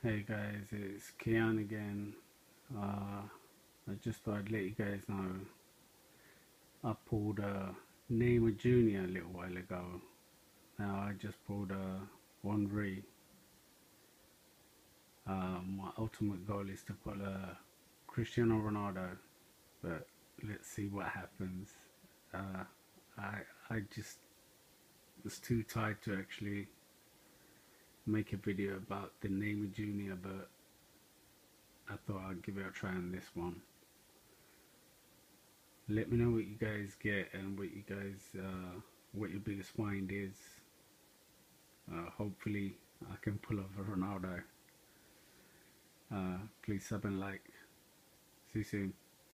Hey guys, it's Kian again. Uh, I just thought I'd let you guys know I pulled a Neymar Jr. a little while ago. Now I just pulled a Henry. Uh, my ultimate goal is to pull a Cristiano Ronaldo, but let's see what happens. Uh, I I just was too tired to actually make a video about the Neymar Jr. but I thought I'd give it a try on this one. Let me know what you guys get and what you guys, uh, what your biggest find is. Uh, hopefully I can pull off a Ronaldo. Uh, please sub and like. See you soon.